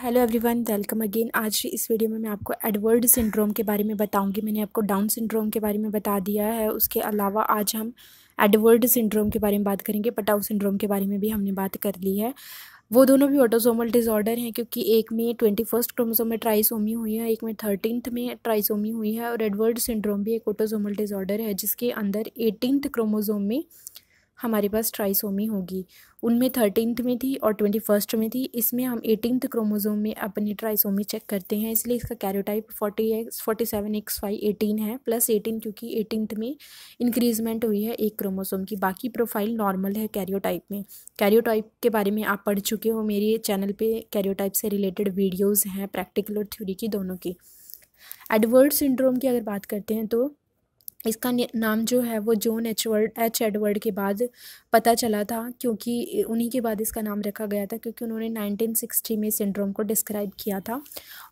Hello everyone welcome again आज इस video में मैं आपको एडवर्ड सिंड्रोम के बारे में बताऊँगी। मैंने आपको डाउन सिंड्रोम के बारे में बता दिया है। उसके अलावा आज हम एडवर्ड सिंड्रोम के बारे में बात करेंगे पटाउ सिंड्रोम के बारे में भी हमने बात कर ली है। वो दोनों भी ऑटोसोमल डिसऑर्डर हैं, क्योंकि एक में ट्वेंटी फ़र्स्ट क्रोमोसोम में ट्राइसोमी हुई है, एक में थर्टीनथ में ट्राइसोमी हुई है, और एडवर्ड सिंड्रोम भी एक ऑटोसोमल डिसऑर्डर है, जिसके अंदर एटीनथ क्रोमोसोम में हमारे पास ट्राइसोमी होगी। उनमें थर्टीनथ में थी और ट्वेंटी फ़र्स्ट में थी। इसमें हम एटीनथ क्रोमोजोम में अपनी ट्राइसोमी चेक करते हैं। इसलिए इसका karyotype forty X forty seven X five eighteen है। प्लस एटीन क्योंकि एटीनथ में इंक्रीजमेंट हुई है एक क्रोमोसोम की। बाकी प्रोफ़ाइल नॉर्मल है कैरियोटाइप में। कैरियोटाइप के बारे में आप पढ़ चुके हो मेरे चैनल पर कैरियोटाइप से रिलेटेड वीडियोज़ हैं प्रैक्टिकल और थ्योरी की दोनों की। एडवर्ड सिंड्रोम की अगर बात करते हैं तो इसका नाम जो है वो जॉन एचवर्ड एच एडवर्ड के बाद पता चला था, क्योंकि उन्हीं के बाद इसका नाम रखा गया था, क्योंकि उन्होंने 1960 में सिंड्रोम को डिस्क्राइब किया था।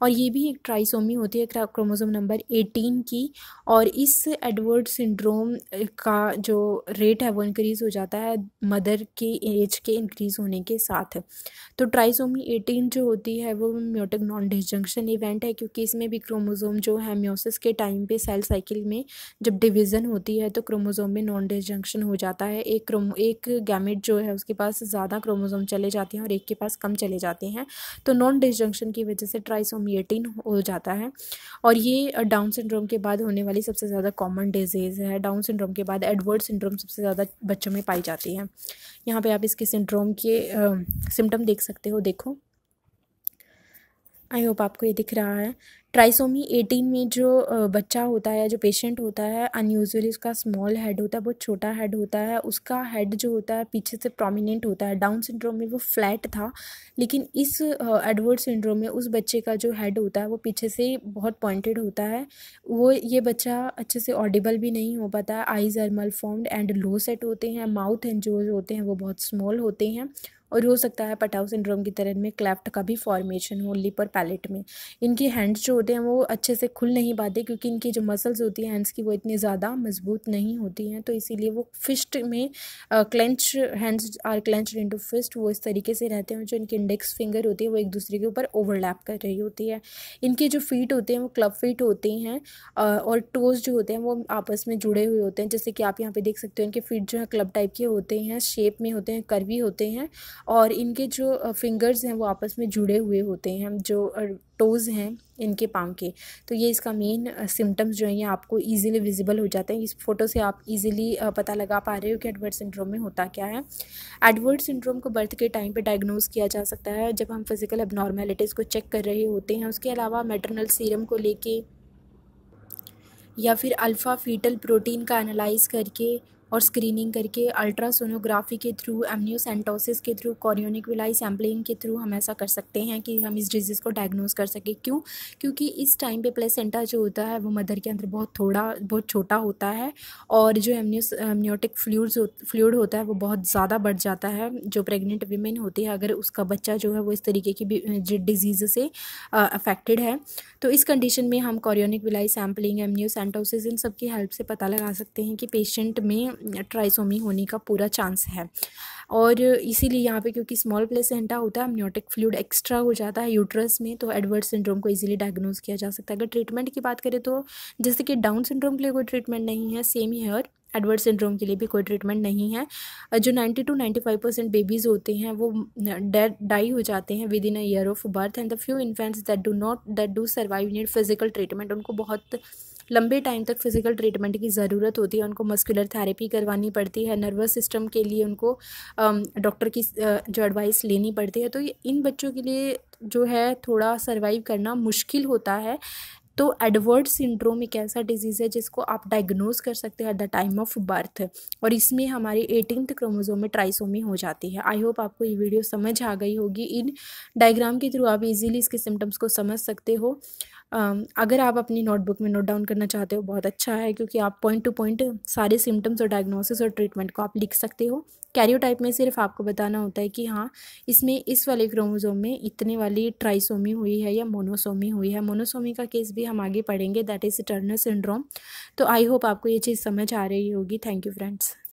और ये भी एक ट्राइसोमी होती है क्रोमोसोम नंबर 18 की। और इस एडवर्ड सिंड्रोम का जो रेट है वो इंक्रीज़ हो जाता है मदर के एज के इंक्रीज़ होने के साथ। तो ट्राइसोमी एटीन जो होती है वो म्योटिक नॉन डिजंक्शन इवेंट है, क्योंकि इसमें भी क्रोमोजोम जो है, म्योसिस के टाइम पे सेल साइकिल में जब डिवीज़न होती है तो क्रोमोज़ोम में नॉन डिसजंक्शन हो जाता है। एक क्रोमो एक गैमेट जो है, उसके पास ज़्यादा क्रोमोज़ोम चले जाते हैं और एक के पास कम चले जाते हैं। तो नॉन डिसजंक्शन की वजह से ट्राइसोमिएटिन हो जाता है। और ये डाउन सिंड्रोम के बाद होने वाली सबसे ज़्यादा कॉमन डिज़ीज़ है। डाउन सिंड्रोम के बाद एडवर्ड सिंड्रोम सबसे ज़्यादा बच्चों में पाई जाती है। यहाँ पर आप इसके सिंड्रोम के सिम्टम देख सकते हो, देखो। आई होप आपको ये दिख रहा है। ट्राइसोमी एटीन में जो बच्चा होता है, जो पेशेंट होता है अनयूजली उसका स्मॉल हेड होता है, बहुत छोटा हेड होता है, उसका हेड जो होता है, पीछे से प्रोमिनेंट होता है। डाउन सिंड्रोम में वो फ्लैट था, लेकिन इस एडवर्ड सिंड्रोम में उस बच्चे का जो हेड होता है, वो पीछे से बहुत पॉइंटेड होता है। वो, ये बच्चा अच्छे से ऑडिबल भी नहीं हो पाता है। Eyes are malformed and low set होते हैं, माउथ एंड जो होते हैं, वो बहुत स्मॉल होते हैं। और हो सकता है पटाउ सिंड्रोम की तरह में क्लेफ्ट का भी फॉर्मेशन हो लिप और पैलेट में। इनके हैंड्स जो होते हैं वो अच्छे से खुल नहीं पाते क्योंकि इनकी जो मसल्स होती हैं हैंड्स की वो इतनी ज़्यादा मज़बूत नहीं होती हैं तो इसीलिए वो फिस्ट में clench hands are clench to fist वो इस तरीके से रहते हैं जो इनकी इंडेक्स फिंगर होती है वो एक दूसरे के ऊपर ओवरलैप कर रही होती है। इनके जो फीट होते हैं वो क्लब फीट होते हैं और टोज जो होते हैं वो आपस में जुड़े हुए होते हैं। जैसे कि आप यहाँ पे देख सकते हो इनके फीट जो है क्लब टाइप के होते हैं शेप में होते हैं करवी होते हैं और इनके जो फिंगर्स हैं वो आपस में जुड़े हुए होते हैं, जो टोज़ हैं इनके पाँव के। तो ये इसका मेन सिम्टम्स जो हैं, ये आपको इजीली विजिबल हो जाते हैं। इस फ़ोटो से आप इजीली पता लगा पा रहे हो कि एडवर्ड सिंड्रोम में होता क्या है। एडवर्ड सिंड्रोम को बर्थ के टाइम पे डायग्नोज किया जा सकता है। जब हम फ़िज़िकल एबनॉर्मेलिटीज़ को चेक कर रहे होते हैं, उसके अलावा मेटरनल सीरम को लेके या फिर अल्फ़ा फीटल प्रोटीन का एनालाइज करके और स्क्रीनिंग करके अल्ट्रासोनोग्राफी के थ्रू एमनियोसेंटोसिस के थ्रू कॉरियोनिक विलाई सैम्पलिंग के थ्रू हम ऐसा कर सकते हैं कि हम इस डिज़ीज़ को डायग्नोज कर सकें। क्यों? क्योंकि इस टाइम पे प्लेसेंटा जो होता है, वो मदर के अंदर बहुत थोड़ा, बहुत छोटा होता है और जो एमनियोस एमनियोटिक फ्लूड्स फ्लूड होता है, वो बहुत ज़्यादा बढ़ जाता है। जो प्रेगनेंट वीमेन होती है, अगर उसका बच्चा जो है, वो इस तरीके की डिज़ीज़ से अफेक्टेड है तो इस कंडीशन में हम कॉरियोनिक विलाई सैम्पलिंग एमनियोसेंटोसिस इन सब की हेल्प से पता लगा सकते हैं कि पेशेंट में ट्राइसोमी होने का पूरा चांस है। और इसीलिए यहाँ पे क्योंकि स्मॉल प्लेसेंटा होता है अम्नियोटिक फ्लूड एक्स्ट्रा हो जाता है यूट्रस में तो एडवर्ड सिंड्रोम को इजीली डायग्नोज किया जा सकता है। अगर ट्रीटमेंट की बात करें तो जैसे कि डाउन सिंड्रोम के लिए कोई ट्रीटमेंट नहीं है सेम हेयर एडवर्ड सिंड्रोम के लिए भी कोई ट्रीटमेंट नहीं है। जो 90 टू 95 परसेंट बेबीज़ होते हैं, वो डाई हो जाते हैं within a year of birth and the few infants that do not that do survive need physical treatment उनको बहुत लंबे टाइम तक फ़िज़िकल ट्रीटमेंट की ज़रूरत होती है, उनको मस्कुलर थेरेपी करवानी पड़ती है नर्वस सिस्टम के लिए उनको डॉक्टर की जो एडवाइस लेनी पड़ती है। तो इन बच्चों के लिए जो है थोड़ा सर्वाइव करना मुश्किल होता है। तो एडवर्ड सिंड्रोम एक ऐसा डिज़ीज़ है जिसको आप डायग्नोज कर सकते हैं at the time of birth और इसमें हमारी एटीन क्रोमोजोम में ट्राइसोमी हो जाती है। आई होप आपको ये वीडियो समझ आ गई होगी। इन डायग्राम के थ्रू आप इजीली इसके सिम्टम्स को समझ सकते हो। अगर आप अपनी नोटबुक में नोट डाउन करना चाहते हो, बहुत अच्छा है, क्योंकि आप पॉइंट टू पॉइंट सारे सिम्टम्स और डायग्नोसिस और ट्रीटमेंट को आप लिख सकते हो। कैरियोटाइप में सिर्फ़ आपको बताना होता है कि हाँ इसमें इस वाले क्रोमोजोम में इतने वाली ट्राइसोमी हुई है या मोनोसोमी हुई है। मोनोसोमी का केस भी हम आगे पढ़ेंगे दैट इज़ टर्नर सिंड्रोम तो आई होप आपको ये चीज़ समझ आ रही होगी। Thank you friends